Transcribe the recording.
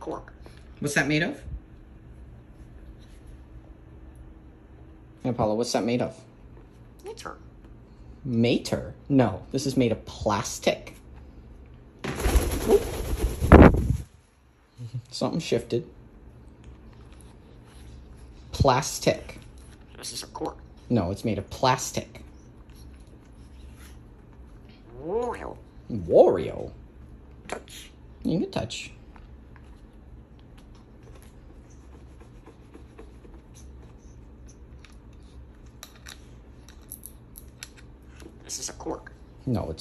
cork. What's that made of? Hey, Apollo, what's that made of? Litter. Mater? No, this is made of plastic. Something shifted. Plastic. This is a cork. No, it's made of plastic. Wario. Wario. Touch. You can touch. This is a cork. No, it's